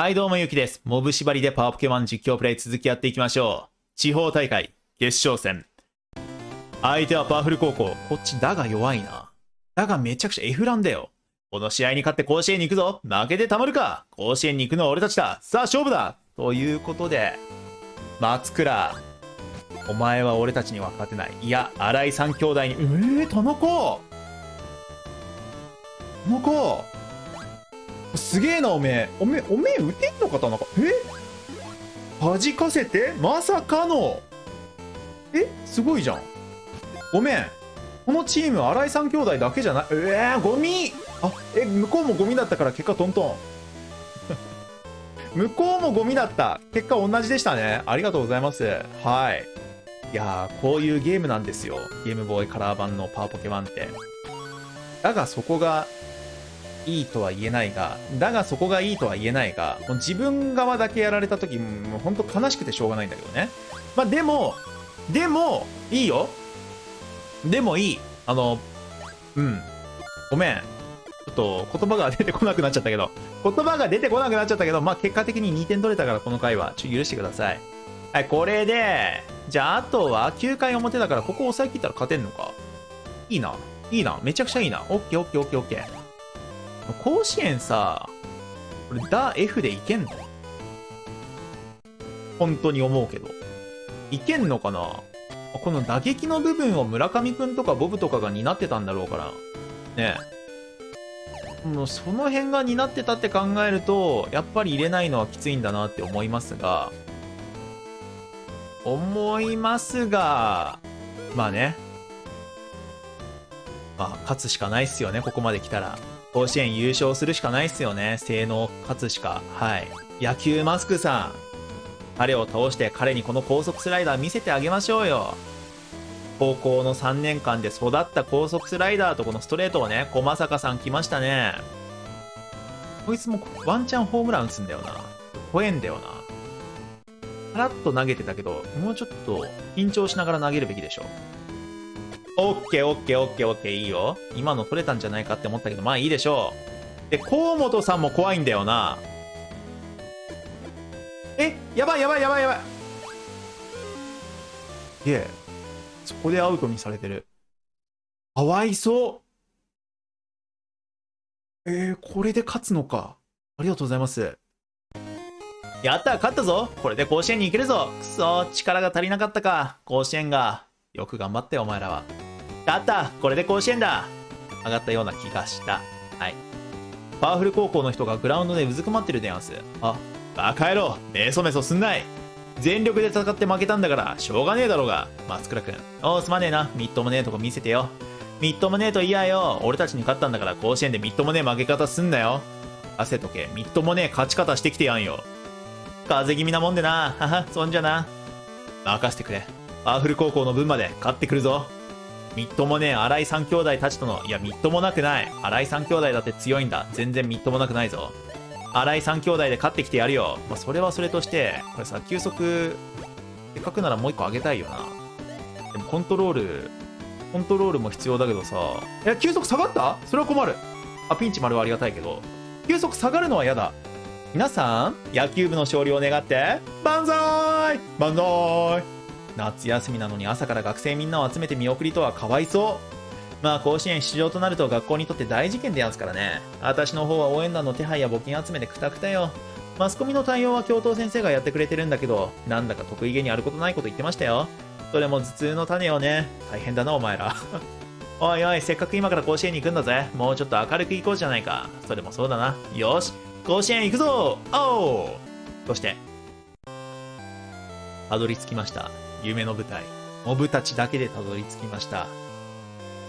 はい、どうもゆきです。モブ縛りでパワーポケモン実況プレイ続きやっていきましょう。地方大会、決勝戦。相手はパワフル高校。こっち、だが弱いな。だがめちゃくちゃ F ランだよ。この試合に勝って甲子園に行くぞ。負けてたまるか。甲子園に行くのは俺たちだ。さあ、勝負だ。ということで、松倉。お前は俺たちには勝てない。いや、新井三兄弟に、えー、田中田中すげえなおめえ。おめえおめえ打てんのか田中？え？弾かせて？まさかの。え？すごいじゃん。ごめん。このチーム新井三兄弟だけじゃない。えー、ゴミ。あえ向こうもゴミだったから結果トントン。向こうもゴミだった。結果同じでしたね。ありがとうございます。はい。いやーこういうゲームなんですよ。ゲームボーイカラー版のパワーポケワンって。だがそこがいいとは言えないが、だがそこがいいとは言えないが、もう自分側だけやられた時、もう本当悲しくてしょうがないんだけどね。まあでも、でも、いいよ。でもいい。あの、うん。ごめん。ちょっと言葉が出てこなくなっちゃったけど、言葉が出てこなくなっちゃったけど、まあ結果的に2点取れたからこの回は、ちょっと許してください。はい、これで、じゃああとは9回表だからここ抑え切ったら勝てんのか。いいな。いいな。めちゃくちゃいいな。オッケーオッケーオッケーオッケー。甲子園さ、これ、ダ F でいけんの？本当に思うけど。いけんのかな？この打撃の部分を村上くんとかボブとかが担ってたんだろうから。ねえ。もうその辺が担ってたって考えると、やっぱり入れないのはきついんだなって思いますが、思いますが、まあね。まあ、勝つしかないっすよね、ここまで来たら。甲子園優勝するしかないっすよね。性能勝つしか。はい。野球マスクさん。彼を倒して彼にこの高速スライダー見せてあげましょうよ。高校の3年間で育った高速スライダーとこのストレートをね、駒坂さん来ましたね。こいつもワンチャンホームラン打つんだよな。怖えんだよな。パラッと投げてたけど、もうちょっと緊張しながら投げるべきでしょ。オッケーオッケーオッケーオッケーいいよ。今の取れたんじゃないかって思ったけど、まあいいでしょう。で、河本さんも怖いんだよな。えやばいやばいやばいやばい。いえ、そこでアウトにされてる。かわいそう。えー、これで勝つのか。ありがとうございます。やった勝ったぞこれで甲子園に行けるぞくそ力が足りなかったか甲子園が。よく頑張ったよ、お前らは。勝ったこれで甲子園だ上がったような気がした。はい。パワフル高校の人がグラウンドでうずくまってるでやんす。あ、バカ野郎メソメソすんない全力で戦って負けたんだから、しょうがねえだろうが。松倉くん。おう、すまねえな。みっともねえとこ見せてよ。みっともねえといやよ。俺たちに勝ったんだから、甲子園でみっともねえ負け方すんなよ。汗とけ。みっともねえ勝ち方してきてやんよ。風邪気味なもんでな。はは、そんじゃな。任せてくれ。パワフル高校の分まで勝ってくるぞ。みっともねえ新井三兄弟たちとの、いや、みっともなくない。新井三兄弟だって強いんだ。全然みっともなくないぞ。新井三兄弟で勝ってきてやるよ。まあ、それはそれとして、これさ、球速、せっかくならもう一個上げたいよな。でもコントロール、コントロールも必要だけどさ、いや、球速下がった？それは困る。あ、ピンチ丸はありがたいけど、球速下がるのは嫌だ。皆さん、野球部の勝利を願って、万歳万歳夏休みなのに朝から学生みんなを集めて見送りとはかわいそう。まあ甲子園出場となると学校にとって大事件でやんすからね。私の方は応援団の手配や募金集めでクタクタよ。マスコミの対応は教頭先生がやってくれてるんだけど、なんだか得意げにあることないこと言ってましたよ。それも頭痛の種よね。大変だなお前ら。おいおい、せっかく今から甲子園に行くんだぜ。もうちょっと明るく行こうじゃないか。それもそうだな。よし、甲子園行くぞおうそして、たどり着きました。夢の舞台。モブたちだけでたどり着きました。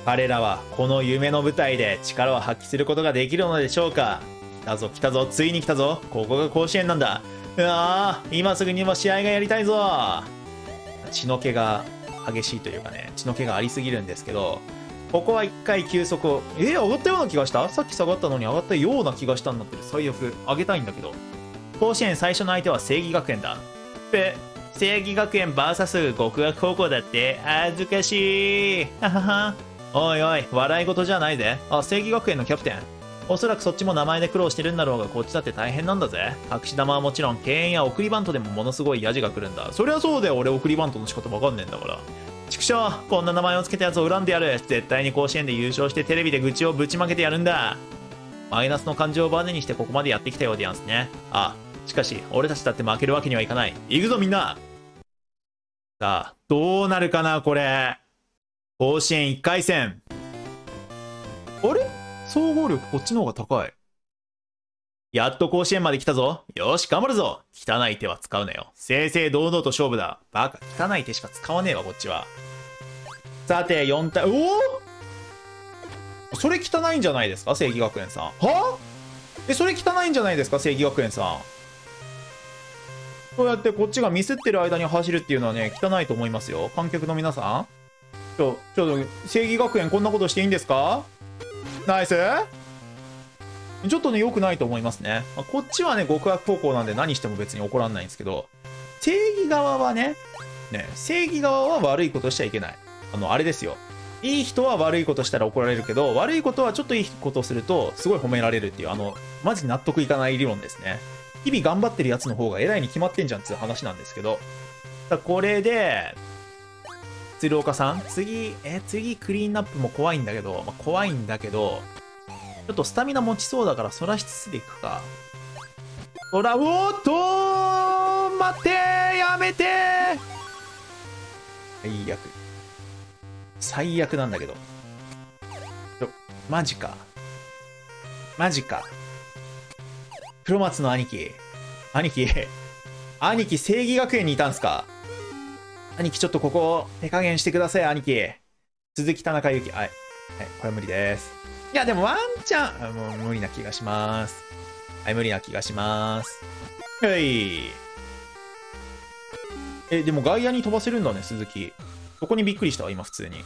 彼らはこの夢の舞台で力を発揮することができるのでしょうか。来たぞ来たぞついに来たぞ。ここが甲子園なんだ。うわー今すぐにも試合がやりたいぞ。血の気が激しいというかね血の気がありすぎるんですけどここは一回休息を。えー、上がったような気がした？さっき下がったのに上がったような気がしたんだって最悪。上げたいんだけど。甲子園最初の相手は正義学園だ。え正義学園 VS 極学高校だって。恥ずかしい。ははは。おいおい笑い事じゃないぜ。あ正義学園のキャプテン。おそらくそっちも名前で苦労してるんだろうがこっちだって大変なんだぜ。隠し玉はもちろん敬遠や送りバントでもものすごいヤジが来るんだ。そりゃそうだよ。俺送りバントの仕方わかんねえんだから。畜生こんな名前を付けたやつを恨んでやる。絶対に甲子園で優勝してテレビで愚痴をぶちまけてやるんだ。マイナスの感情をバネにしてここまでやってきたようでやんすね。あしかし俺たちだって負けるわけにはいかない行くぞみんなさあどうなるかなこれ甲子園1回戦あれ？総合力こっちの方が高い。やっと甲子園まで来たぞ。よし、頑張るぞ。汚い手は使うなよ。正々堂々と勝負だ。バカ、汚い手しか使わねえわ、こっちは。さて、4対、おおそれ汚いんじゃないですか？正義学園さん。は？え、それ汚いんじゃないですか？正義学園さん。そうやってこっちがミスってる間に走るっていうのはね、汚いと思いますよ。観客の皆さん。ちょ、ちょっと、正義学園こんなことしていいんですか？ナイスちょっとね、良くないと思いますね。まあ、こっちはね、極悪方向なんで何しても別に怒らんないんですけど、正義側はね、ね、正義側は悪いことしちゃいけない。あの、あれですよ。いい人は悪いことしたら怒られるけど、悪いことはちょっといいことすると、すごい褒められるっていう、あの、マジ納得いかない理論ですね。日々頑張ってるやつの方が偉いに決まってんじゃんっていう話なんですけど、だこれで、鶴岡さん次、え、次クリーンナップも怖いんだけど、まあ、怖いんだけど、ちょっとスタミナ持ちそうだから、そらしつつでいくか。ほら、おっと待ってやめて最悪。最悪なんだけど。ちょ、マジか。マジか。黒松の兄貴。兄貴。兄貴、正義学園にいたんすか？兄貴ちょっとここ手加減してください、兄貴。鈴木田中幸。はい。はい、これ無理です。いや、でもワンチャン、もう無理な気がします。はい、無理な気がします。はい。え、でも外野に飛ばせるんだね、鈴木。そこにびっくりしたわ、今、普通に。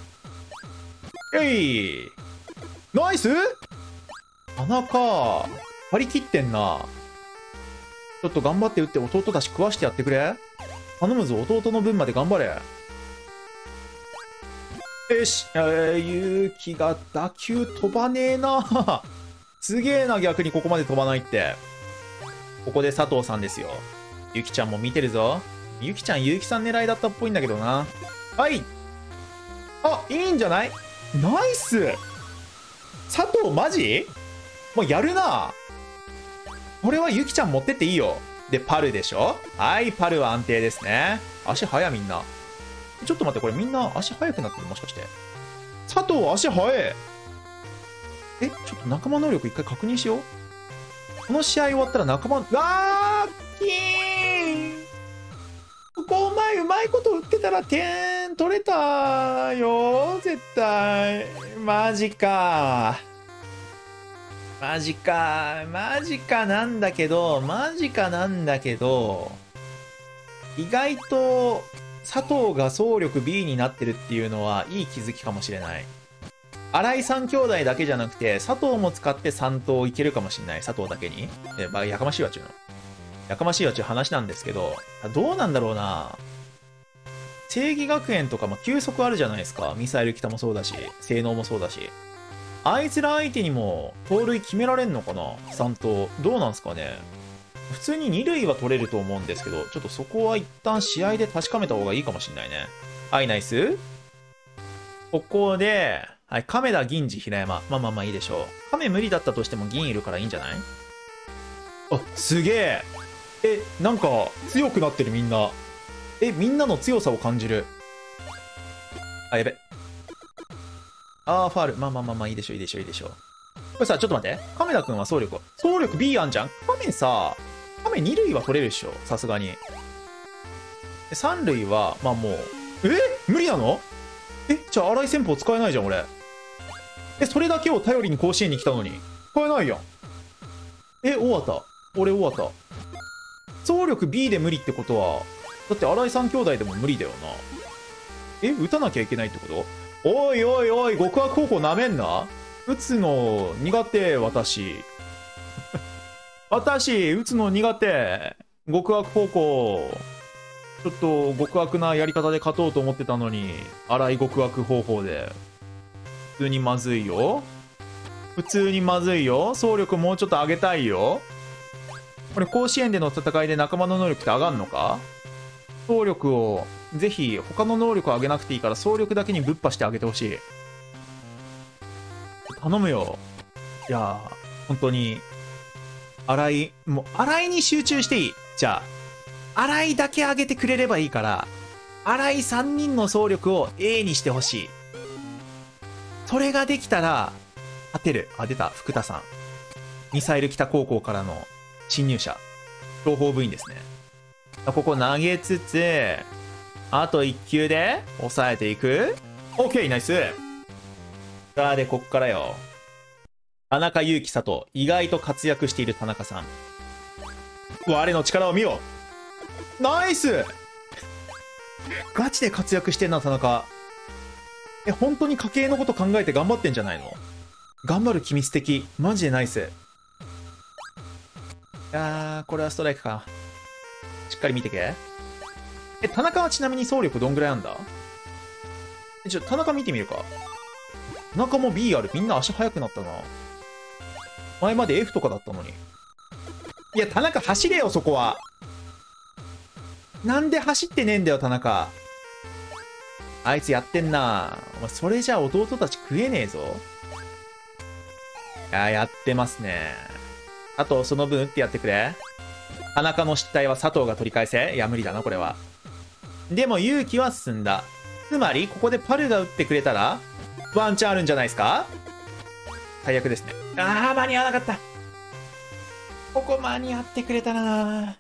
はい。ナイス穴か。張り切ってんな。ちょっと頑張って打って弟たち食わしてやってくれ頼むぞ、弟の分まで頑張れ。よし、えー、勇気が打球飛ばねえな。すげえな、逆にここまで飛ばないって。ここで佐藤さんですよ。ゆきちゃんも見てるぞ。ゆきちゃん、ゆうきさん狙いだったっぽいんだけどな。はい。あ、いいんじゃない？ナイス佐藤マジ？もうやるな。これはゆきちゃん持ってっていいよ。で、パルでしょ？はい、パルは安定ですね。足速みんな。ちょっと待って、これみんな足速くなってる？もしかして。佐藤、足速ええ、ちょっと仲間能力一回確認しよう。この試合終わったら仲間、あーキーンここお前うまいこと打ってたら点取れたよ絶対。マジか。マジか、マジかなんだけど、マジかなんだけど、意外と佐藤が総力 B になってるっていうのはいい気づきかもしれない。新井三兄弟だけじゃなくて、佐藤も使って3頭いけるかもしれない。佐藤だけに。え、まあ、やかましいわちゅうの。やかましいわちゅう話なんですけど、どうなんだろうな正義学園とか、まあ、休息あるじゃないですか。ミサイル北もそうだし、性能もそうだし。あいつら相手にも盗塁決められんのかな ?3 投。どうなんすかね？普通に2塁は取れると思うんですけど、ちょっとそこは一旦試合で確かめた方がいいかもしんないね。はい、ナイス。ここで、はい、亀田、銀次、平山。まあまあまあいいでしょう。亀無理だったとしても銀いるからいいんじゃない？あ、すげえ。え、なんか強くなってるみんな。え、みんなの強さを感じる。あ、やべ。あー、ファール。まあまあまあまあ、いいでしょ、いいでしょ、いいでしょ。これさ、ちょっと待って。亀田くんは総力。総力 B あんじゃん？亀さ、亀2塁は取れるでしょ。さすがに。3塁は、まあもう。え？無理なの？え？じゃあ、荒井戦法使えないじゃん、俺。え、それだけを頼りに甲子園に来たのに。使えないやん。え、大畑。俺、大畑。総力 B で無理ってことは、だって荒井三兄弟でも無理だよな。え、打たなきゃいけないってこと？おいおいおい、極悪高校なめんな打つの苦手、私。私、打つの苦手。極悪高校。ちょっと極悪なやり方で勝とうと思ってたのに、荒い極悪方法で。普通にまずいよ。普通にまずいよ総力もうちょっと上げたいよこれ甲子園での戦いで仲間の能力って上がんのか？総力をぜひ他の能力を上げなくていいから総力だけにぶっ破してあげてほしい。頼むよ。いやー本当に。洗いもう洗いに集中していい。じゃあ洗いだけ上げてくれればいいから洗い3人の総力を A にしてほしい。それができたら勝てる。あ出た。福田さん。ミサイル北高校からの侵入者。情報部員ですね。ここ投げつつあと1球で抑えていく。OK ナイス。さあでこっからよ。田中裕樹佐藤。意外と活躍している田中さん。我の力を見よ。うナイス。ガチで活躍してんな田中。え本当に家計のこと考えて頑張ってんじゃないの？頑張る君素敵マジでナイス。いやーこれはストライクか。しっかり見てけえ田中はちなみに総力どんぐらいあんだ？えちょ田中見てみるか田中も B あるみんな足速くなったな前まで F とかだったのに。いや、田中走れよ、そこは。なんで走ってねえんだよ、田中。あいつやってんな。お前、それじゃ弟たち食えねえぞ。いや、やってますね。あと、その分打ってやってくれ。田中の失態は佐藤が取り返せいや、無理だな、これは。でも、勇気は進んだ。つまり、ここでパルが打ってくれたら、ワンチャンあるんじゃないですか？最悪ですね。あー、間に合わなかった。ここ間に合ってくれたな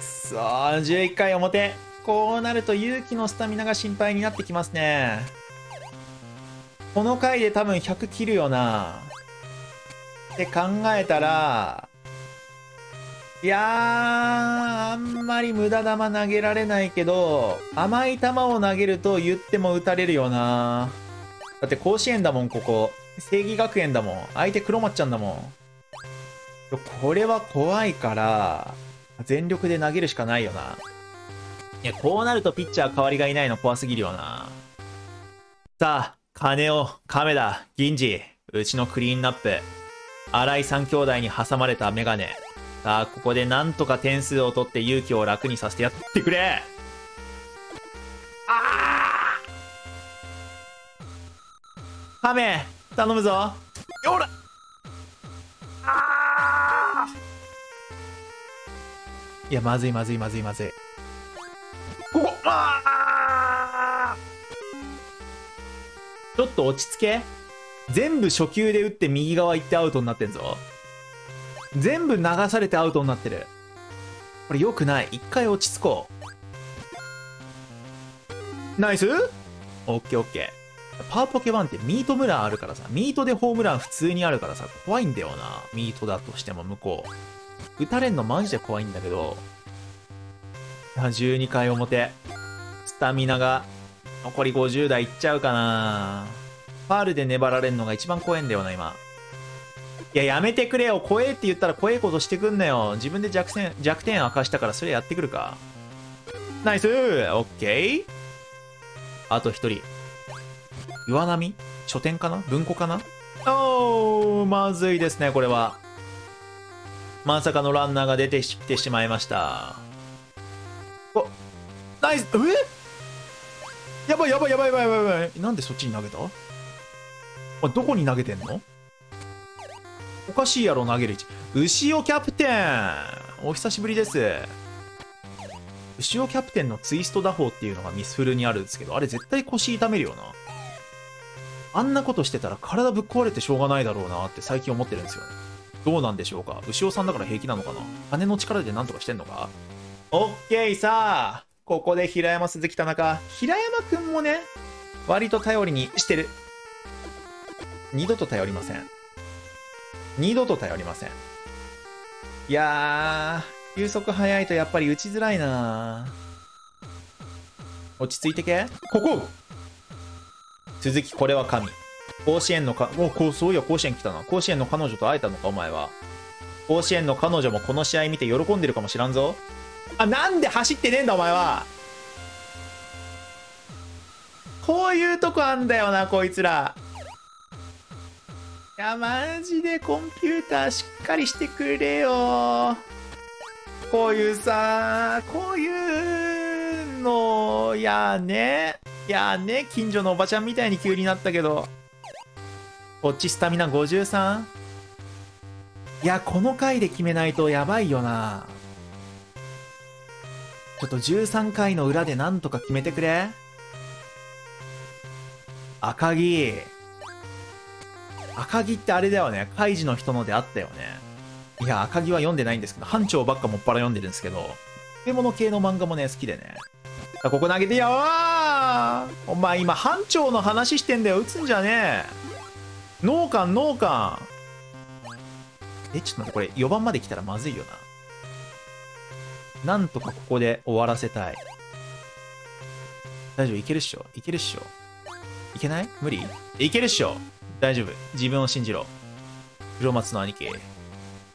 そう、11回表。こうなると勇気のスタミナが心配になってきますね。この回で多分100切るよなって考えたら、いやー、あんまり無駄球投げられないけど、甘い球を投げると言っても打たれるよなだって甲子園だもん、ここ。正義学園だもん。相手黒松ちゃんだもん。これは怖いから、全力で投げるしかないよな。いや、こうなるとピッチャー代わりがいないの怖すぎるよな。さあ、金尾、亀田、銀次、うちのクリーンナップ。荒井三兄弟に挟まれたメガネ。さあ、ここでなんとか点数を取って勇気を楽にさせてやってくれ。ああ亀頼むぞ。よら。あいやまずいまずいまずいまずい。ここ。あちょっと落ち着け。全部初球で打って右側行ってアウトになってんぞ全部流されてアウトになってるこれ良くない一回落ち着こうナイスオッケーオッケーパーポケ1ってミートムランあるからさ、ミートでホームラン普通にあるからさ、怖いんだよな。ミートだとしても向こう。打たれんのマジで怖いんだけど。12回表。スタミナが残り50台いっちゃうかな。ファールで粘られんのが一番怖いんだよな、今。いや、やめてくれよ。怖えって言ったら怖えことしてくんなよ。自分で弱点、弱点明かしたからそれやってくるか。ナイスオッケーあと一人。岩波？書店かな？文庫かな？おー、まずいですね、これは。まさかのランナーが出てきてしまいました。お、ナイスえ？やばいやばいやばいやばいやばいやばい。なんでそっちに投げた？どこに投げてんの？おかしいやろ、投げる位置。牛尾キャプテンお久しぶりです。牛尾キャプテンのツイスト打法っていうのがミスフルにあるんですけど、あれ絶対腰痛めるよな。あんなことしてたら体ぶっ壊れてしょうがないだろうなって最近思ってるんですよね。どうなんでしょうか？牛尾さんだから平気なのかな？金の力で何とかしてんのか？オッケーさあ、ここで平山鈴木田中。平山くんもね、割と頼りにしてる。二度と頼りません。二度と頼りません。いやー、球速速いとやっぱり打ちづらいな落ち着いてけ。ここ続きこれは神。甲子園のか、お、こう、そういや甲子園来たな。甲子園の彼女と会えたのか、お前は。甲子園の彼女もこの試合見て喜んでるかもしらんぞ。あ、なんで走ってねえんだ、お前は。こういうとこあんだよな、こいつら。や、マジでコンピューターしっかりしてくれよ。こういうさ、こういうの、いやね。いやね、近所のおばちゃんみたいに急になったけど。こっちスタミナ 53? いや、この回で決めないとやばいよな。ちょっと13回の裏でなんとか決めてくれ赤木。赤木ってあれだよね。カイジの人のであったよね。いや、赤木は読んでないんですけど、班長ばっかもっぱら読んでるんですけど、食べ物系の漫画もね、好きでね。あここ投げてよーお前今、班長の話してんだよ。撃つんじゃねえ。農家、農家。え、ちょっと待って、これ4番まで来たらまずいよな。なんとかここで終わらせたい。大丈夫、いけるっしょ？いけるっしょ？いけない？無理？いけるっしょ？大丈夫。自分を信じろ。黒松の兄貴。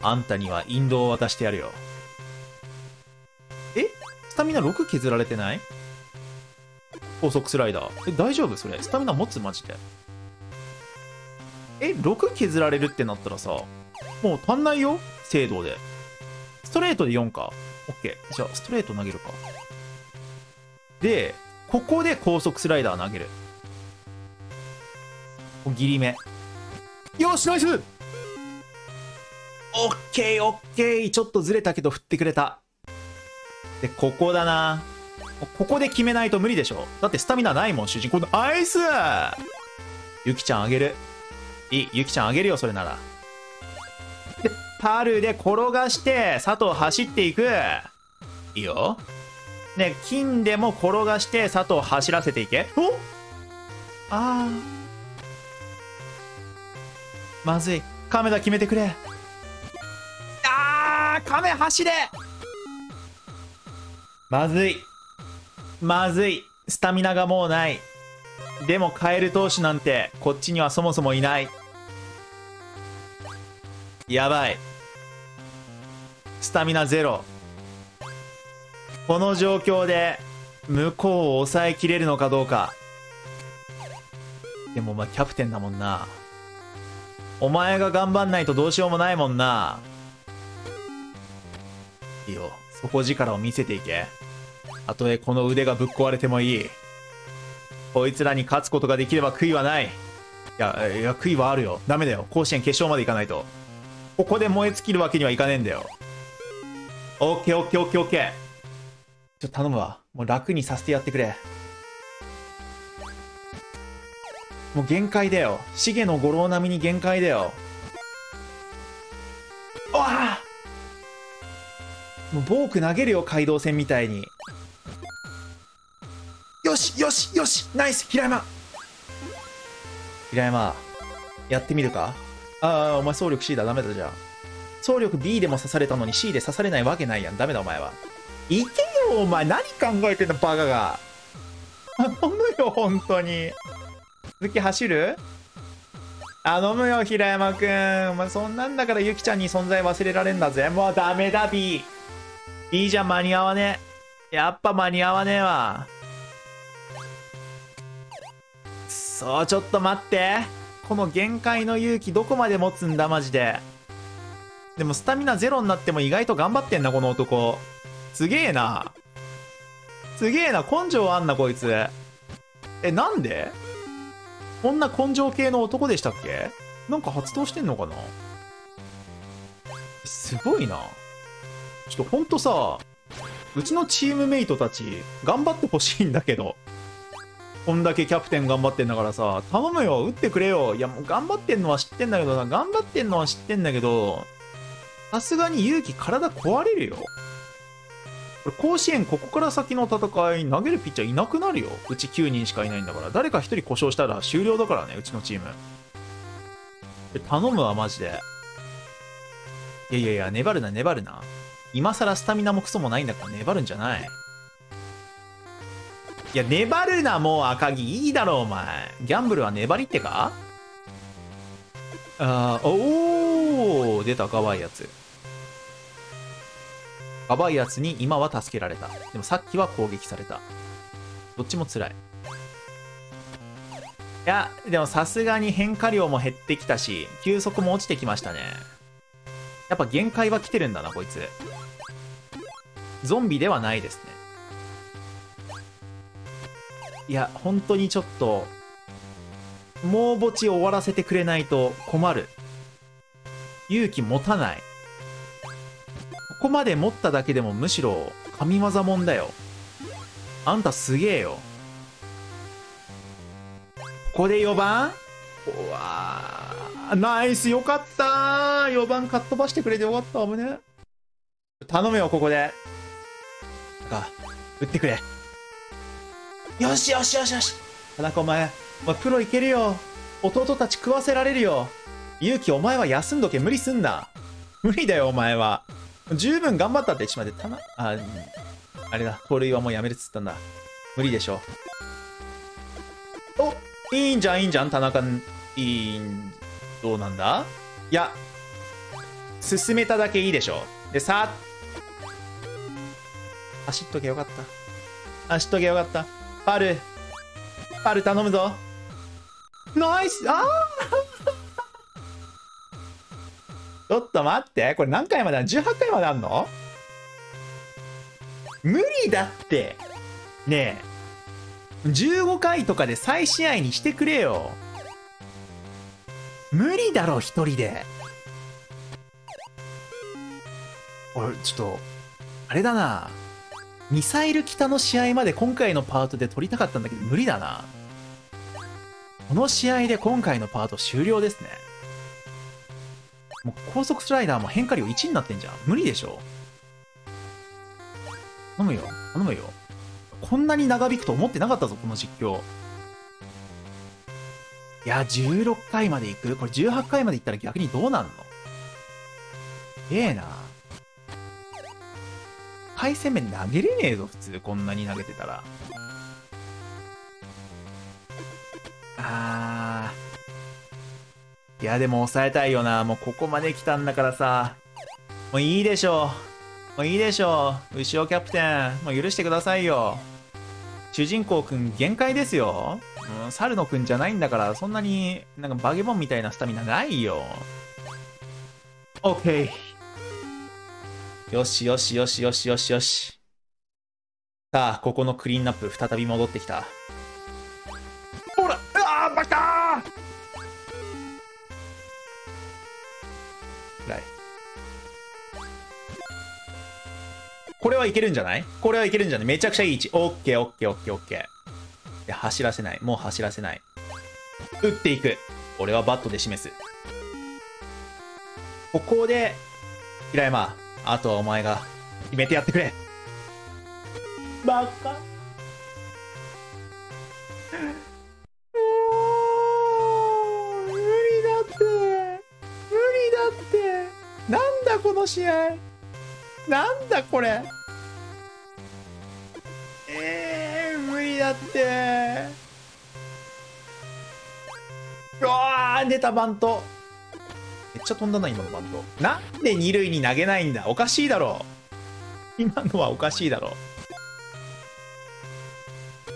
あんたには引導を渡してやるよ。え？スタミナ6削られてない？高速スライダー。え、大丈夫？それ。スタミナ持つ？マジで。え、6削られるってなったらさ、もう足んないよ？精度で。ストレートで4か。オッケー。じゃあ、ストレート投げるか。で、ここで高速スライダー投げる。ギリ目。よし、ナイスオッケー、オッケー。ちょっとずれたけど振ってくれた。で、ここだな。ここで決めないと無理でしょ。だってスタミナないもん、主人公のアイスゆきちゃんあげる。いい、ゆきちゃんあげるよ、それなら。で、パルで転がして、佐藤走っていく。いいよ。ね、金でも転がして佐藤走らせていけ。おあー。まずい。亀田決めてくれ。あー亀走れまずい。まずい。スタミナがもうない。でもカエル投手なんてこっちにはそもそもいない。やばい。スタミナゼロ。この状況で向こうを抑えきれるのかどうか。でもお前キャプテンだもんな。お前が頑張んないとどうしようもないもんな。いいよ。底力を見せていけ。たとえこの腕がぶっ壊れてもいい。こいつらに勝つことができれば悔いはない。いや、いや、悔いはあるよ。ダメだよ。甲子園決勝まで行かないと。ここで燃え尽きるわけにはいかねえんだよ。オッケーオッケーオッケーオッケー。ちょっと頼むわ。もう楽にさせてやってくれ。もう限界だよ。シゲの五郎並みに限界だよ。わあもうボーク投げるよ、街道戦みたいに。よしよしよしナイス平山平山、やってみるか？ああ、お前走力 C だ、ダメだじゃあ。走力 B でも刺されたのに C で刺されないわけないやん。ダメだ、お前は。いけよ、お前。何考えてんだ、バカが。頼むよ、本当に。続き走る？頼むよ、平山くん。お前、そんなんだからゆきちゃんに存在忘れられんだぜ。もうダメだ、B。B じゃ間に合わねえ。やっぱ間に合わねえわ。そう、ちょっと待って。この限界の勇気どこまで持つんだ、マジで。でもスタミナゼロになっても意外と頑張ってんな、この男。すげえな。すげえな、根性あんな、こいつ。え、なんで？こんな根性系の男でしたっけ？なんか発動してんのかな？すごいな。ちょっとほんとさ、うちのチームメイトたち、頑張ってほしいんだけど。こんだけキャプテン頑張ってんだからさ、頼むよ、打ってくれよ。いや、もう頑張ってんのは知ってんだけどさ、頑張ってんのは知ってんだけど、さすがに勇気体壊れるよ。これ甲子園ここから先の戦い投げるピッチャーいなくなるよ。うち9人しかいないんだから。誰か1人故障したら終了だからね、うちのチーム。頼むわ、マジで。いやいやいや、粘るな、粘るな。今更スタミナもクソもないんだから粘るんじゃない。いや、粘るな、もう赤木。いいだろ、お前。ギャンブルは粘りってか？あー、おー出た、かわいいやつ。やばいやつに今は助けられた。でもさっきは攻撃された。どっちも辛い。いや、でもさすがに変化量も減ってきたし、球速も落ちてきましたね。やっぱ限界は来てるんだな、こいつ。ゾンビではないですね。いや、本当にちょっと、もう墓地終わらせてくれないと困る。勇気持たない。ここまで持っただけでもむしろ神業もんだよ。あんたすげえよ。ここで4番。うわナイス。よかった。ー4番かっ飛ばしてくれてよかった。危ね頼むよここで。か打ってくれ。よしよしよしよし。田中お前お前プロいけるよ。弟たち食わせられるよ。勇気お前は休んどけ。無理すんな。無理だよお前は。十分頑張ったってちょっと待ってたな。ああれだ。盗塁はもうやめるっつったんだ。無理でしょおいいんじゃんいいんじゃん。田中いいんどうなんだ？いや進めただけいいでしょでさ走っとけよかった。走っとけよかった。パル。パル頼むぞ。ナイス。ああちょっと待って。これ何回まである ?18 回まであんの？無理だって。ねえ。15回とかで再試合にしてくれよ。無理だろ、一人で。俺、ちょっと、あれだな。ミサイル北の試合まで今回のパートで撮りたかったんだけど、無理だな。この試合で今回のパート終了ですね。もう高速スライダーも変化量1になってんじゃん。無理でしょ頼むよ。頼むよ。こんなに長引くと思ってなかったぞ、この実況。いや、16回まで行く？これ18回まで行ったら逆にどうなんの？ええな。回線面投げれねえぞ、普通。こんなに投げてたら。あー。いや、でも抑えたいよな。もうここまで来たんだからさ。もういいでしょう。もういいでしょう。牛尾キャプテン。もう許してくださいよ。主人公くん限界ですよ。うん、猿野くんじゃないんだから、そんなになんかバゲモンみたいなスタミナないよ。オッケー。よしよしよしよしよしよし。さあ、ここのクリーンナップ再び戻ってきた。ほらああバカーこれはいけるんじゃない？これはいけるんじゃない？めちゃくちゃいい位置。オッケーオッケーオッケーオッケー。で、走らせない。もう走らせない。打っていく。俺はバットで示す。ここで、平山、あとはお前が決めてやってくれ。バカ。無理だって。無理だって。なんだこの試合。なんだこれ？えー、無理だって。うわー出たバント。めっちゃ飛んだな今のバント。なんで二塁に投げないんだ？おかしいだろ。う今のはおかしいだろ。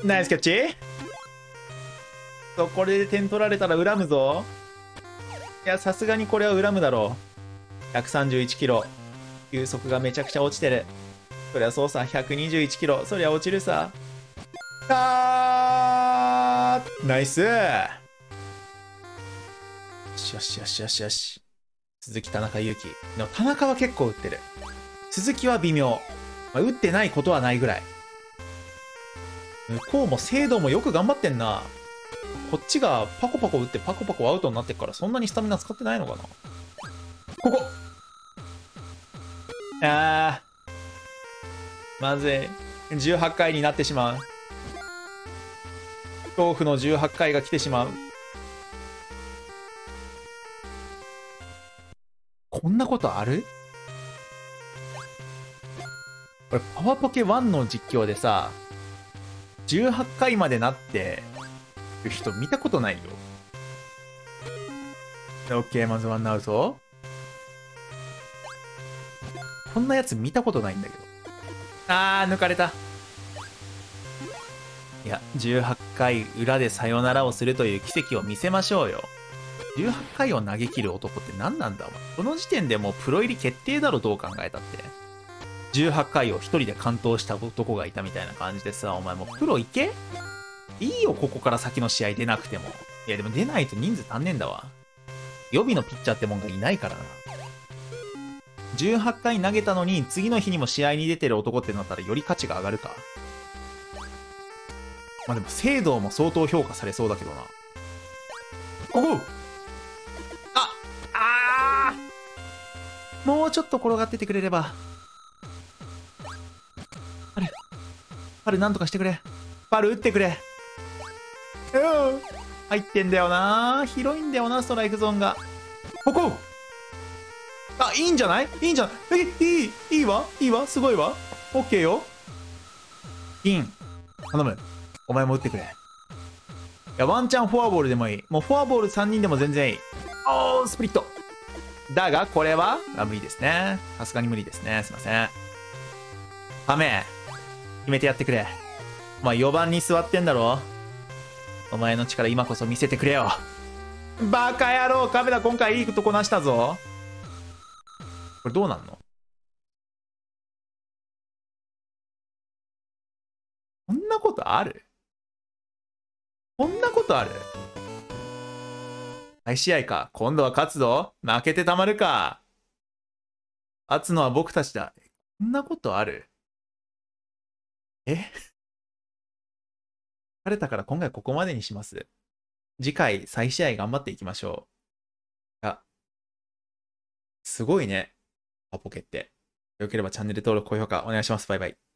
うナイスキャッチ。そうこれで点取られたら恨むぞ。いやさすがにこれは恨むだろう。131キロ。球速がめちゃくちゃ落ちてる。そりゃそうさ、121キロ。そりゃ落ちるさ。あーナイスよしよしよしよしよし。鈴木、田中裕樹。でも田中は結構打ってる。鈴木は微妙。まあ、打ってないことはないぐらい。向こうも精度もよく頑張ってんな。こっちがパコパコ打ってパコパコアウトになってっからそんなにスタミナ使ってないのかなここあー。まずい。18回になってしまう。恐怖の18回が来てしまう。こんなことある？これ、パワポケ1の実況でさ、18回までなってる人見たことないよ。オッケー、まずワンアウト。こんなやつ見たことないんだけど。あー、抜かれた。いや、18回裏でさよならをするという奇跡を見せましょうよ。18回を投げ切る男って何なんだ？この時点でもうプロ入り決定だろ、どう考えたって。18回を一人で完投した男がいたみたいな感じでさ、お前もうプロ行け？いいよ、ここから先の試合出なくても。いや、でも出ないと人数足んねえんだわ。予備のピッチャーってもんがいないからな。18回投げたのに、次の日にも試合に出てる男ってなったらより価値が上がるか？まあでも、精度も相当評価されそうだけどな。おうああーもうちょっと転がっててくれれば。パル、パルなんとかしてくれ。パル打ってくれ。うん。入ってんだよな広いんだよな、ストライクゾーンが。ここあ、いいんじゃない？いいんじゃない？え、いい、いいわ？いいわ？すごいわ？オッケーよ。銀、頼む。お前も打ってくれ。いや、ワンチャンフォアボールでもいい。もうフォアボール3人でも全然いい。おー、スプリット。だが、これは？あ、無理ですね。さすがに無理ですね。すいません。ハメ、決めてやってくれ。お前4番に座ってんだろお前の力今こそ見せてくれよ。バカ野郎カメラ今回いいとこなしたぞ。これどうなんの？こんなことある？こんなことある？再試合か。今度は勝つぞ。負けてたまるか。勝つのは僕たちだ。こんなことある？え？疲れたから今回ここまでにします。次回再試合頑張っていきましょう。あ、すごいね。パポケって。よければチャンネル登録、高評価お願いします。バイバイ。